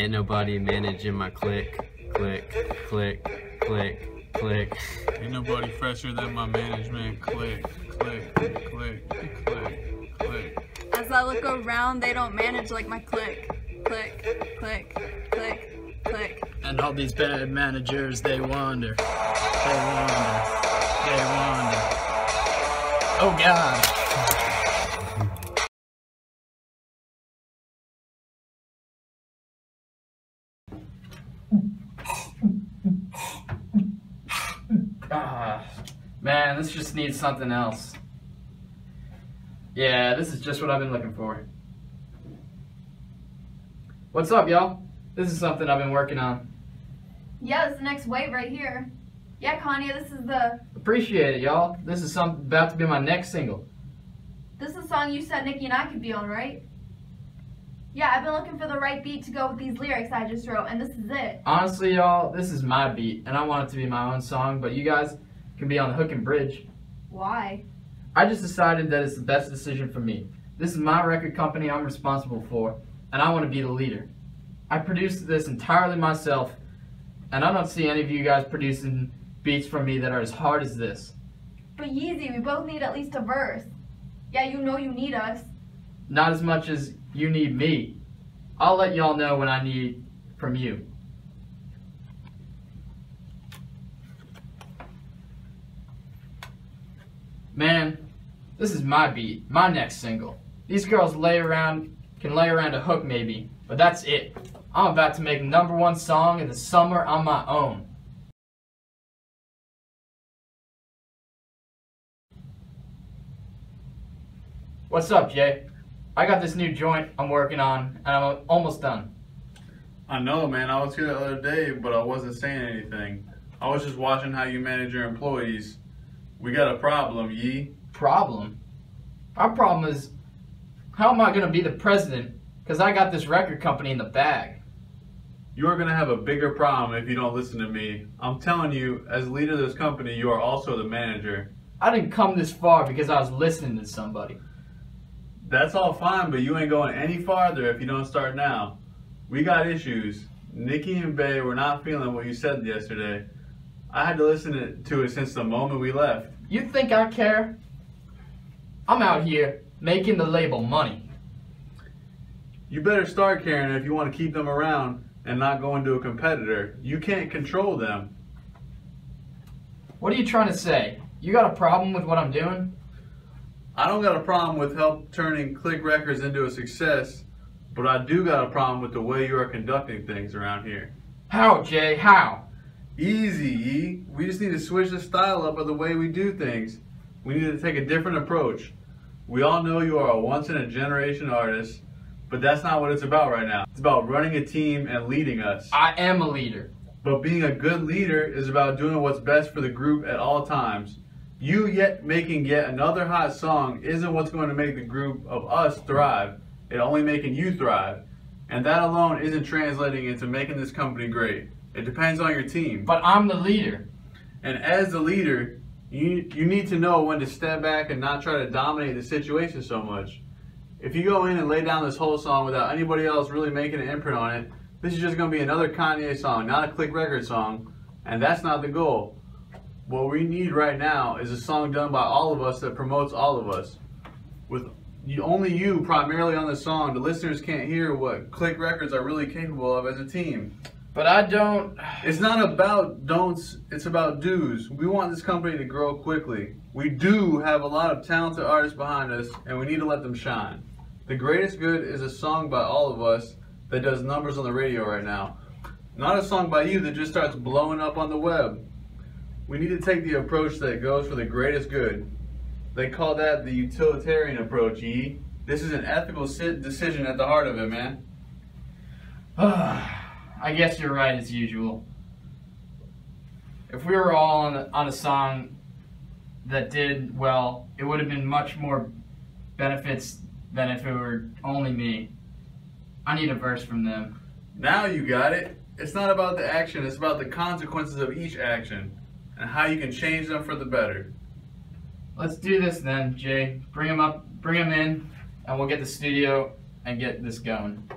Ain't nobody managing my clique, click, click, click, click. Ain't nobody fresher than my management. Click, click, click, click, click. As I look around, they don't manage like my clique. Click, click, click, click. And all these bad managers, they wander. They wander. They wander. Oh God. Ah, man, this just needs something else. Yeah, this is just what I've been looking for. What's up, y'all? This is something I've been working on. Yeah, it's the next wave right here. Yeah, Kanye, this is the Appreciate it, y'all. This is some about to be my next single. this is a song you said Nikki and I could be on, right? Yeah, I've been looking for the right beat to go with these lyrics I just wrote, and this is it. Honestly, y'all, this is my beat, and I want it to be my own song, but you guys can be on the hook and bridge. Why? I just decided that it's the best decision for me. This is my record company I'm responsible for, and I want to be the leader. I produced this entirely myself, and I don't see any of you guys producing beats for me that are as hard as this. But Yeezy, we both need at least a verse. Yeah, you know you need us. Not as much as you need me. I'll let y'all know when I need from you. Man, this is my beat, my next single. These girls lay around, can lay around a hook maybe, but that's it. I'm about to make number one song in the summer on my own. What's up, Jay? I got this new joint I'm working on, and I'm almost done. I know, man. I was here the other day, but I wasn't saying anything. I was just watching how you manage your employees. We got a problem, Yee. Problem? Our problem is, how am I gonna be the president? Cause I got this record company in the bag. You are going to have a bigger problem if you don't listen to me. I'm telling you, as leader of this company, you are also the manager. I didn't come this far because I was listening to somebody. That's all fine, but you ain't going any farther if you don't start now. We got issues. Nikki and Bey were not feeling what you said yesterday. I had to listen to it since the moment we left. You think I care? I'm out here making the label money. You better start caring if you want to keep them around and not go into a competitor. You can't control them. What are you trying to say? You got a problem with what I'm doing? I don't got a problem with help turning Clique Records into a success, but I do got a problem with the way you are conducting things around here. How, Jay? How? Easy. We just need to switch the style up of the way we do things. We need to take a different approach. We all know you are a once in a generation artist, but that's not what it's about right now. It's about running a team and leading us. I am a leader. But being a good leader is about doing what's best for the group at all times. You yet making yet another hot song isn't what's going to make the group of us thrive. It only making you thrive. And that alone isn't translating into making this company great. It depends on your team. But I'm the leader. And as the leader, you you need to know when to step back and not try to dominate the situation so much. If you go in and lay down this whole song without anybody else really making an imprint on it, this is just going to be another Kanye song, not a Clique Record song, and that's not the goal. What we need right now is a song done by all of us that promotes all of us. With you, only you primarily on the song, the listeners can't hear what Clique Records are really capable of as a team. But I don't. It's not about don'ts, it's about do's. We want this company to grow quickly. We do have a lot of talented artists behind us, and we need to let them shine. The Greatest Good is a song by all of us that does numbers on the radio right now. Not a song by you that just starts blowing up on the web. We need to take the approach that goes for the greatest good. They call that the utilitarian approach, E. This is an ethical decision at the heart of it, man. I guess you're right as usual. If we were all on a, on a song that did well, it would have been much more benefits than if it were only me. I need a verse from them. Now you got it. It's not about the action, it's about the consequences of each action and how you can change them for the better. Let's do this then, Jay. Bring them up, bring them in, and we'll get the studio and get this going.